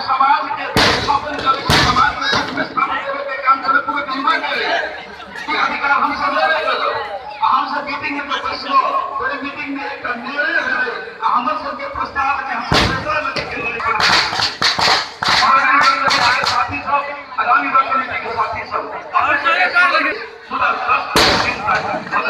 سماج کے سوپن کرے گا سماج میں سچ میں سامنے کرے گا کام کرے پورے کمبا کرے گا یہ عدکار ہم سے لے لے گا ہم سے میٹنگ ہے تو پس لو پوری میٹنگ میں ایک نیرے ہے ہم سے کے پرستار کے ہم سے لے لے لے لے لے Hola, hola, hola.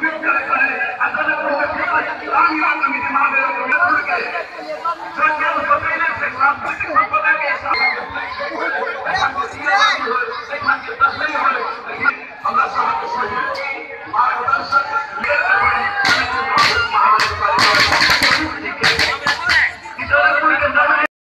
کیوں کرتا ہے عدالت کو کیوں آئی آئی